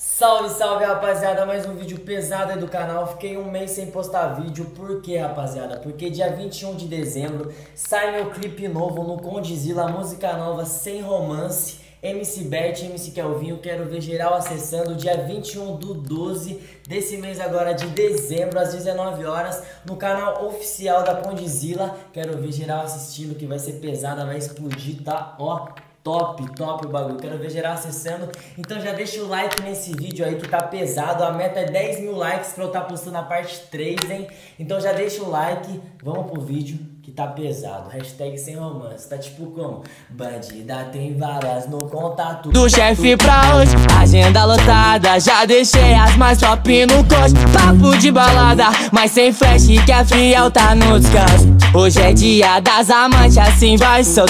Salve, salve rapaziada, mais um vídeo pesado aí do canal. Fiquei um mês sem postar vídeo, por quê rapaziada? Porque dia 21 de dezembro sai meu clipe novo no Condizila, música nova sem romance. MC Bert, MC Kelvinho, quero ver geral acessando dia 21 do 12 desse mês agora de dezembro, às 19 horas, no canal oficial da Condizila. Quero ver geral assistindo, que vai ser pesada, vai explodir, tá? Ó, top, top o bagulho. Quero ver geral acessando. Então já deixa o like nesse vídeo aí que tá pesado. A meta é 10 mil likes pra eu estar tá postando a parte 3, hein? Então já deixa o like. Vamos pro vídeo que tá pesado. Hashtag sem romance. Tá tipo como? Bandida tem várias no contato. Do chefe pra hoje, agenda lotada. Já deixei as mais top no coche. Papo de balada, mas sem flash que a fiel tá no descanso. Hoje é dia das amantes, assim vai soltando.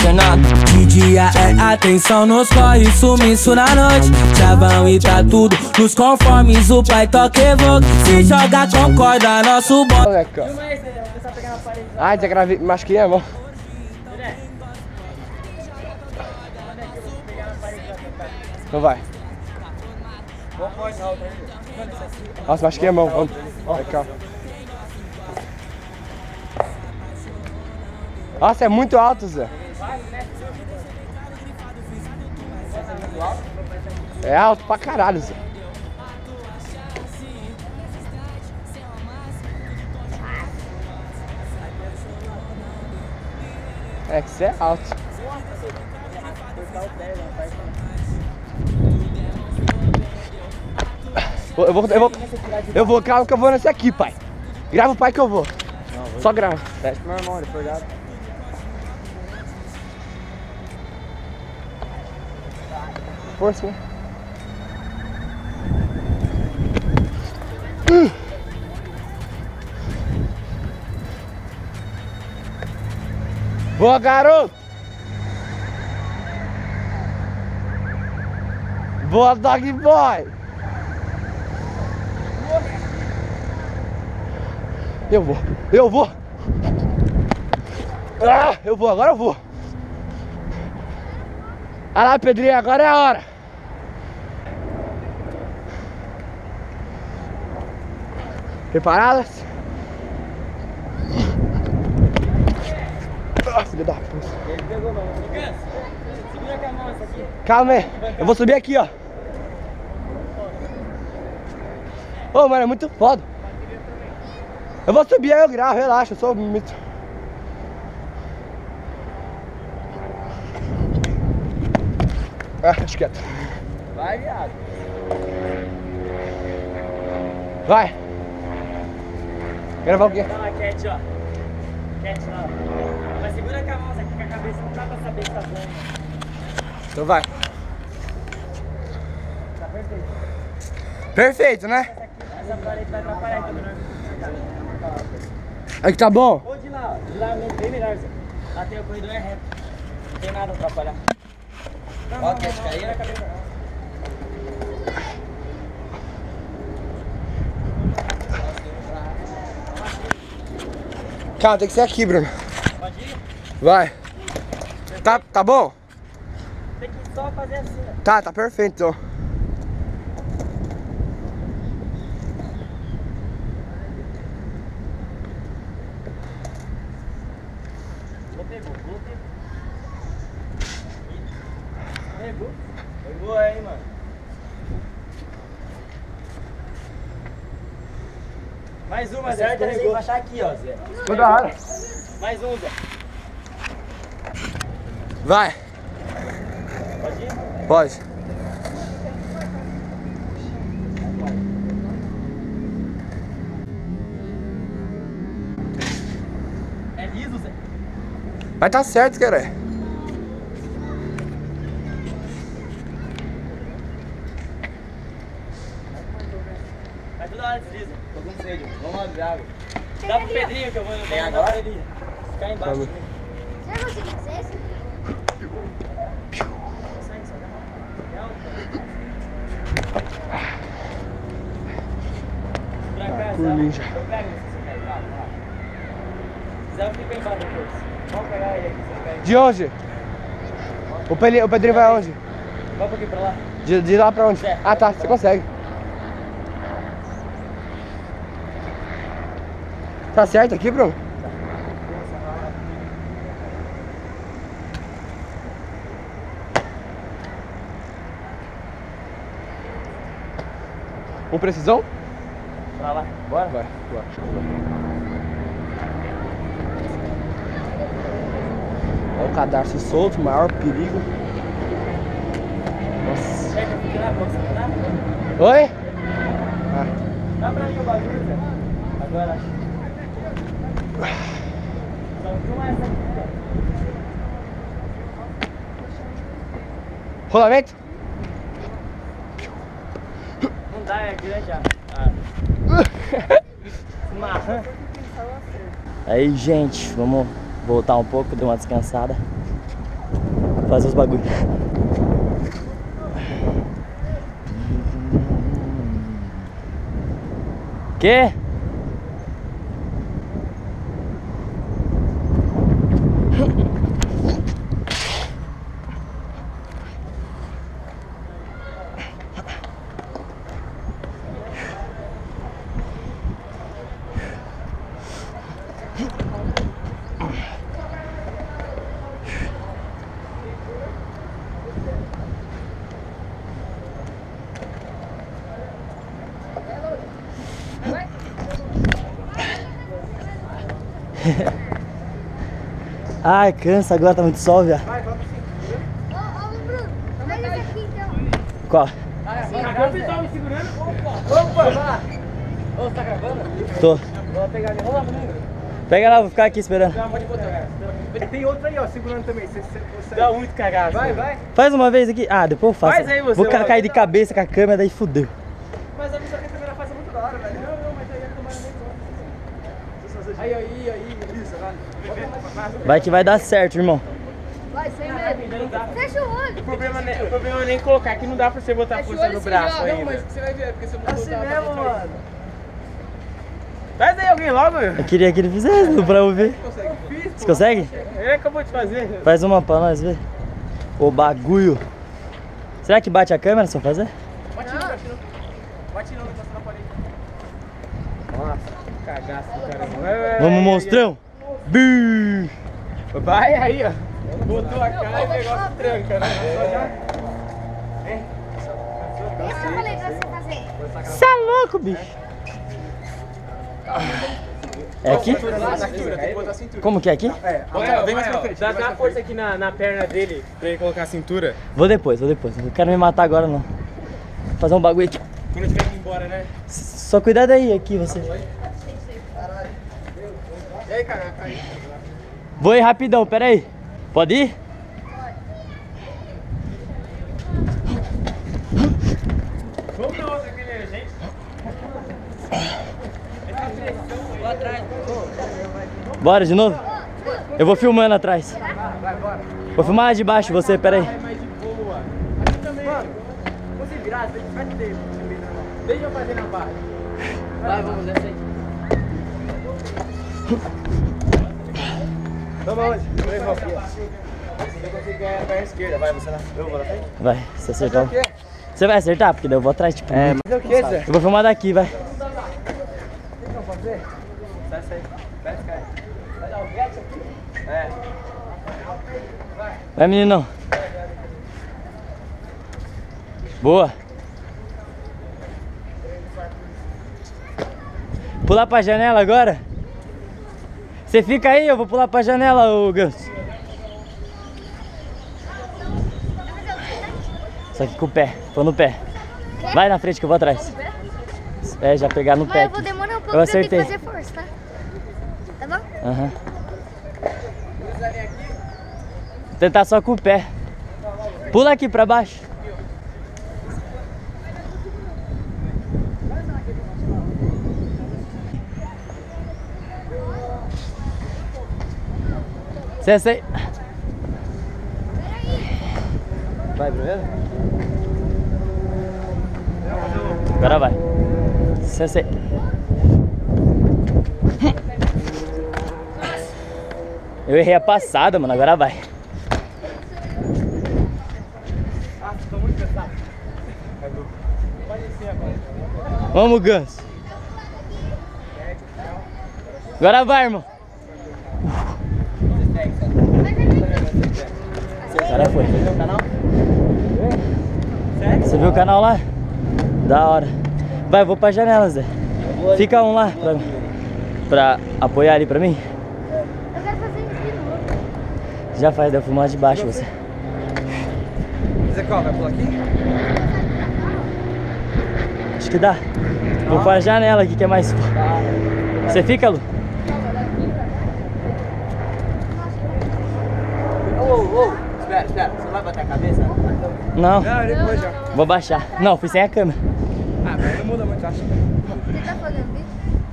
De dia é atenção nos corre, sumiço na noite. Chavão e tá tudo nos conformes. O pai toca evoque. Se joga, concorda, nosso bom. Ai, já gravei, machuquei a mão. Então vai. Nossa, machuquei a mão. Vamos. Vai cá. Nossa, é muito alto, Zé. É alto pra caralho, Zé. É que você é alto. Eu vou, eu vou, eu vou, calma que eu vou nesse aqui, pai. Grava o pai que eu vou. Só grava. Teste meu irmão, ele foi ligado. Força, né? Boa, garoto! Boa, dog boy! Eu vou, eu vou! Ah, eu vou, agora eu vou! Olha lá, Pedrinho, agora é a hora! Preparadas? Ah, filho da puta. Calma aí, eu vou subir aqui, ó. Ô, mano, é muito foda. Eu vou subir aí eu gravo, relaxa, eu sou muito. Ah, quieto. Vai, viado. Vai. Gravar o quê? Dá uma cat, ó. Cat lá. Mas segura com a mão essa aqui, com a cabeça não dá pra saber se tá bom. Então vai. Tá perfeito. Perfeito, né? Essa parede vai atrapalhar então melhor. Aqui tá bom? Ou de lá, ó. De lá é bem melhor, Zé. Lá tem o corredor é reto. Não tem nada pra atrapalhar. Ó, cat caiu. Calma, tem que ser aqui, Bruno. Pode ir? Vai. Tá, tá bom? Tem que só fazer assim. Tá, tá perfeito então. Vou pegou, vou pegou. Pegou. Pegou aí, mano. Mais uma, Zé. Baixar aqui, ó, Zé. Toda hora. Mais um, Zé. Vai. Pode ir? Pode. É liso, Zé. Vai tá certo, cara. Vai toda hora desliza. Tô com sede. Vamos abrir água. Dá pro Pedrinho que eu vou Tem agora? Ele ficar embaixo. Você vai conseguir fazer isso? Pra Por. Eu pego se você quer. Fica embaixo depois. Vamos pegar ele aqui, você pega. De onde? O, Pedrinho, o Pedrinho vai aonde? Vamos aqui pra lá. De, de lá pra onde? Ah tá, você consegue. Tá certo aqui, Bruno? Com precisão? Pra lá. Bora? Vai, bora. Olha o cadarço solto, maior perigo. Nossa. Oi? Dá pra mim o bagulho, velho. Agora acho. Só filma essa aqui, cara. Rolamento? Não dá, é grande a. Ah. Aí, gente, vamos voltar um pouco, dar uma descansada. Fazer os bagulhos. Que? Ai, cansa agora, tá muito sol, viado. Ô, ô, Bruno, pega esse aqui então. Qual? Ô, tá gravando? Tô. Vou pegar ali. Rola comigo. Pega lá, vou ficar aqui esperando. Não, pode botar. Tem outro aí, ó, segurando também. Você, você, você... Dá muito cagado. Vai, vai. Faz uma vez aqui. Ah, depois eu faço. Faz aí você, Vou ca- vai. cair de cabeça com a câmera, daí fudeu. Mas a pessoa que a primeira fase é muito da hora, velho. Não, não, mas aí a câmera nem. Aí, aí, aí. Isso, vai. Vai que vai dar certo, irmão. Vai, sem medo. Fecha o olho. O problema, não é- o problema é nem colocar, que não dá pra você botar a força no braço ainda. você vai ver, porque você não Assim mesmo, mano. Faz aí alguém logo, meu. Eu queria que ele fizesse pra eu ver. Você consegue? Ele acabou de fazer. Faz uma pra nós ver. O bagulho. Será que bate a câmera se eu fazer? Bate não, bate não. Bate não, encosta na parede. Nossa, que cagaço do caramba. Vai, vai, Vamos, vai, monstrão. Vai aí, ó. Botou a cara e o negócio tranca, né? Eu falei pra você fazer. Você é louco, bicho. É aqui? Como que é aqui? É, vem mais pra frente. Dá, dá força aqui na, na perna dele pra ele colocar a cintura. Vou depois, vou depois. Não quero me matar agora, não. Vou fazer um bagulho aqui. Quando tiver indo embora, né? Só cuidado aí, aqui, você. E aí, cara? Aí. Vou ir rapidão, pera aí. Pode ir? Vamos dar outra aqui, né, gente? Bora de novo? Eu vou filmando atrás. Vou filmar de baixo você, pera aí. É que. Deixa eu fazer na barra. Vai, vamos, desce aí. Toma onde? Eu levo aqui, ó. Você consegue ganhar a perna Vai, você o- Você vai acertar? Porque daí eu vou atrás, tipo. É, mas é o que, Zé? Eu vou filmar daqui, vai. Vai dar o get aqui? É. Vai, meninão. Boa. Pular pra janela agora? Você fica aí, eu vou pular pra janela, ô Ganso. Só que com o pé, tô no pé. Vai na frente que eu vou atrás. É, já pegar no Mas pé eu vou demorar um pouco Eu porque eu tenho acertei. que fazer força, tá? Tá bom? Aham. Tentar só com o pé. Pula aqui pra baixo. Aceita? Vai primeiro? Agora vai. Aceita? Eu errei a passada, mano. Agora vai. Vamos, Ganso. Agora vai, irmão. Cara, foi. Você viu o canal lá? Da hora. Vai, eu vou pra janela, Zé. Fica um lá pra, pra apoiar ali pra mim. Eu quero fazer isso de novo. Já faz, deu fumar de baixo você. Zé, qual? Vai pular aqui? Acho que dá. Vou pra janela aqui que é mais. Você fica, Lu? Ô, ô, ô. Espera, espera. Você não vai bater a cabeça? Não, Não, depois já. vou baixar. Não, fui sem a câmera. Ah, mas não muda muito, acho. Você tá fazendo vídeo?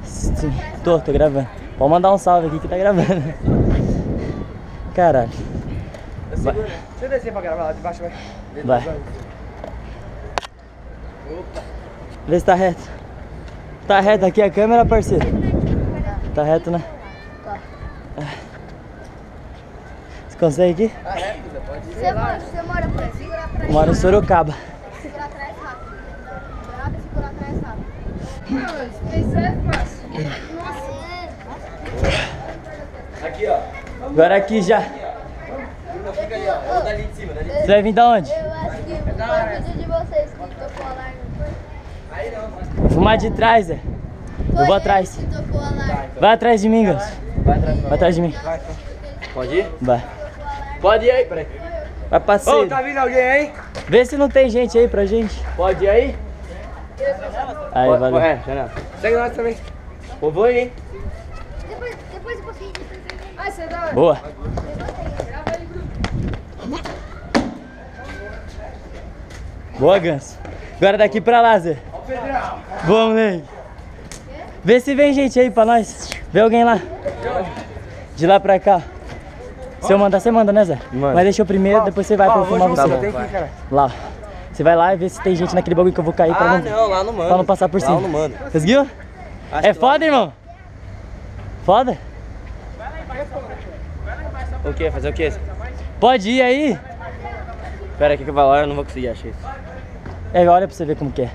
Sim, tô, tô gravando. Pode mandar um salve aqui que tá gravando. Caralho. Eu seguro. Deixa eu descer pra gravar lá de baixo, vai. Vai. Vê se tá reto. Tá reto aqui a câmera, parceiro? Tá reto, né? Você consegue aqui? Você, mora- você mora por aqui? Moro em Sorocaba. Segura atrás rápido. E segura atrás rápido. Isso é fácil. Nossa. Aqui, ó. Agora aqui já. Fica ali, ó. Dali de cima, dali. Você vai vir da onde? Eu acho que foi o vídeo de vocês que tocou o alarme. Aí não. Fumar de trás, Zé. Foi vou atrás. Vai atrás de mim, Gus. Vai atrás. Vai atrás de mim. Pode ir? Vai. Pode ir aí, peraí. Vai parceiro. Ô, tá vindo alguém aí? Vê se não tem gente aí pra gente. Pode ir aí? Aí, Pode- valeu. É, janela. Segue nós também. Vou aí, hein? Depois, depois eu consigo. Ah, você dá Boa. Boa, Ganso. Agora daqui pra lá, Zé. Boa, moleque. Vê se vem gente aí pra nós. Vê alguém lá. De lá pra cá. Se eu mandar, você manda, né, Zé? Manda. Mas deixa eu primeiro, depois você vai pra eu filmar você. Que ir, cara. Lá. Você vai lá e vê se tem gente naquele bagulho que eu vou cair pra Ah, não, não, lá não manda. pra não passar por Lá cima. não manda. Conseguiu? É foda, irmão? Foda? O quê? Fazer o quê? Pode ir aí. Pera aqui que eu vou lá, eu não vou conseguir achar isso. É, olha pra você ver como que é.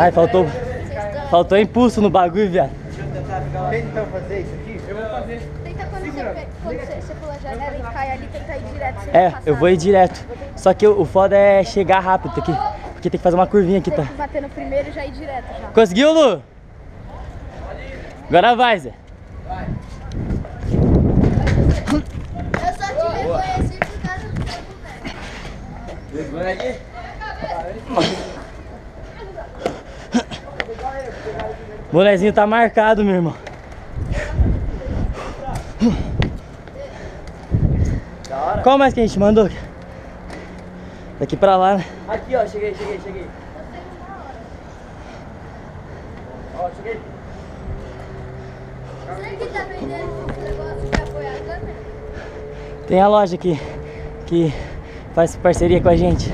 Ai, faltou. Faltou impulso no bagulho, viado. Então fazer isso aqui? Eu vou fazer. Tenta quando você, quando você, você pula a janela e cai ali, tenta ir direto. É, eu vou ir direto. Só que o foda é chegar rápido aqui. Porque tem que fazer uma curvinha aqui, tá? Tem que bater no primeiro e já ir direto já. Conseguiu, Lu? Agora vai, Zé. Eu só te reconheci por causa do seu boneco. Vai aqui? Bonezinho tá marcado, meu irmão. Qual mais que a gente mandou? Daqui pra lá, né? Aqui, ó. Cheguei, cheguei, cheguei. Ó, cheguei. Você que tá vendendo esse negócio de apoiar a câmera? Tem a loja aqui que faz parceria com a gente.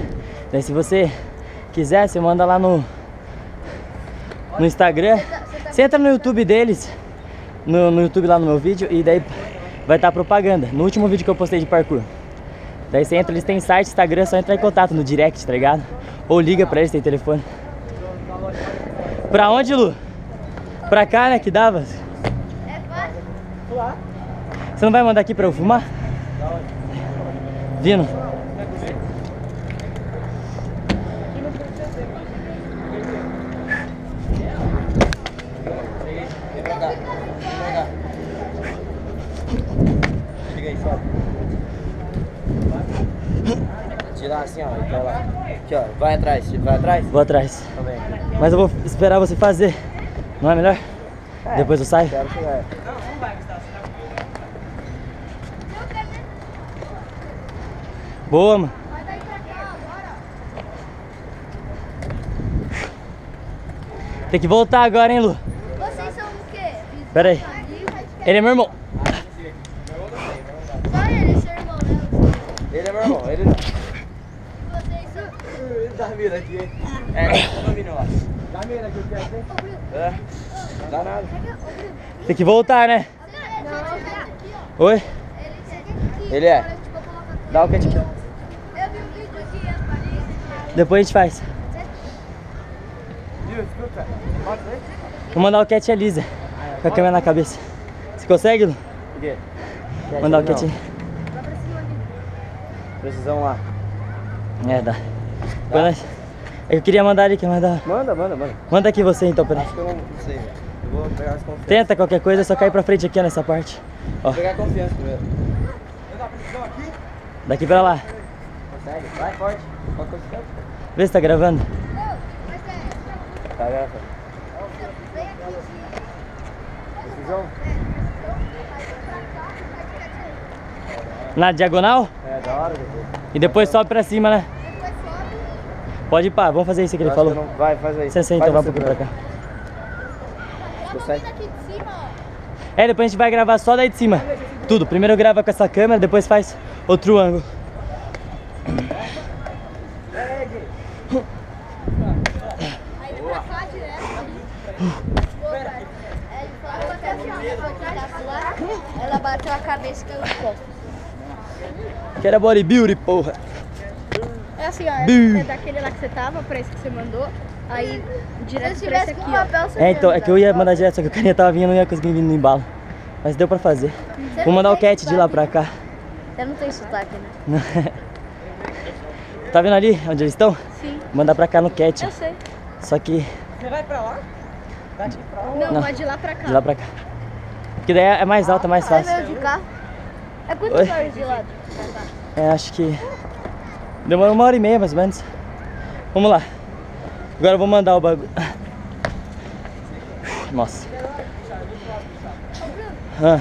Daí se você quiser, você manda lá no no Instagram. Você entra no YouTube deles, no, no YouTube lá no meu vídeo e daí vai estar propaganda. No último vídeo que eu postei de parkour. Daí você entra, eles têm site, Instagram, só entrar em contato no direct, tá ligado? Ou liga pra eles, tem telefone. Pra onde, Lu? Pra cá, né, que dava? É fácil. Você não vai mandar aqui pra eu filmar? Vindo? Chega aí, sobe. Tirar assim, ó. E vai lá. Aqui, ó. Vai atrás. Vai atrás? Vou atrás. Também. Mas eu vou esperar você fazer. Não é melhor? Depois eu saio? Quero que vai. Boa, mano. Vai daí pra cá agora. Tem que voltar agora, hein, Lu? Vocês são o quê? Pera aí. Ele é meu irmão. Só ele, seu irmão, né? Ele é meu irmão. Ele não. Vocês são... Mira aqui. É, condomínio lá. Dá mira aqui, o que é? É. Dá nada. Tem que voltar, né? Não. Oi? Ele, é? Dá o Paris. Depois a gente faz. Ver? Vou mandar o cat e a Lisa. Com a câmera na cabeça. Você consegue, Lu? O quê? Mandar o Não. cat. Precisão lá. É, dá. É que eu queria mandar ali, quer mandar. Manda, manda, manda. Manda aqui você então, peraí. Acho que eu não, não sei, velho. Eu vou pegar as confianças. Tenta qualquer coisa, é só cair pra frente aqui ó, nessa parte. Ó, Vou pegar a confiança primeiro. daqui pra lá. Consegue? Vai, forte. É Vê se tá gravando. Tá gravando. Vem aqui de... Precisão? Na diagonal É, da hora, depois. e depois sobe pra cima, né? Pode ir pá, vamos fazer isso que ele Eu falou. que eu não- Vai, faz aí. Você então, Faz vai um pouquinho pra cá. É, depois a gente vai gravar só daí de cima. Tudo. Primeiro grava com essa câmera, depois faz outro ângulo. É, assim. Ela bateu a cabeça e caiu no colo. Que era bodybuilder, porra. É assim, ó, é, é daquele lá que você tava, pra esse que você mandou, aí direto Se pra esse tivesse com aqui, ó. papel, você É, então, é que eu ia mandar. mandar direto, só que o carinha tava vindo, não ia conseguir vir no embalo. Mas deu pra fazer. Vou mandar o cat de lá pra cá. Você não tem sotaque, né? Tá vendo ali onde eles estão? Sim. Vou mandar pra cá no cat. Eu sei. Só que Você vai pra lá? Daqui pra lá. Não, Não. vai de lá pra cá. de lá pra cá. Porque daí é mais alto, é mais Aí fácil. veio de carro. É quantas Oi? horas de lá? É, acho que demora uma hora e meia mais ou menos. Vamos lá. Agora eu vou mandar o bagulho. Nossa. Ah,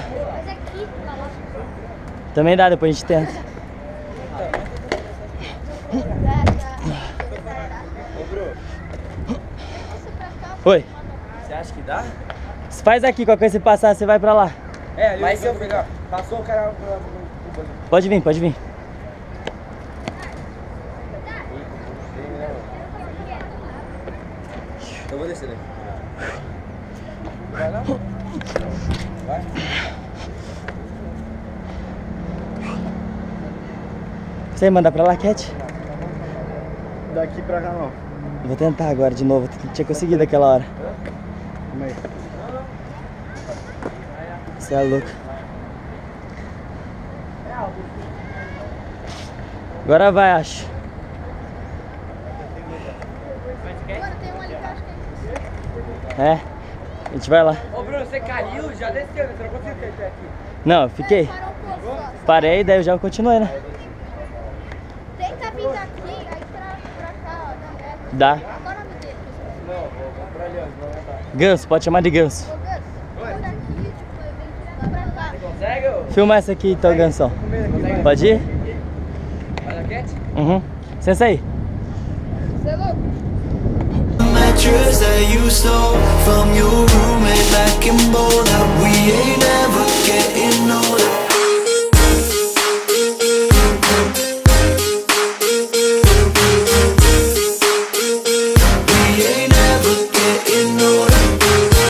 também dá, depois a gente tenta. Oi. Você acha que dá? Faz aqui, qualquer coisa você passar, você vai pra lá. É, ali Mas eu pegar, passou o cara Pode vir, pode vir. Eu vou descer daí. Vai lá? Vai. Você vai mandar pra lá, Cat? Daqui pra cá não. Vou tentar agora de novo, tinha conseguido aquela hora. Calma aí. Você é louco. Agora vai, acho. Mano, tem um ali que eu acho que é É. A gente vai lá. Ô Bruno, você caiu, já desceu, você não conseguiu até aqui. Não, eu fiquei. Parei, daí eu já continuei, né? Venho direto pra cá. Consegue, ô? Filma essa aqui então, Gansão. Pode ir? Uhum. Senta aí. Você é louco? mattress that you stole from your roommate back in Boulder. We ain't ever getting older.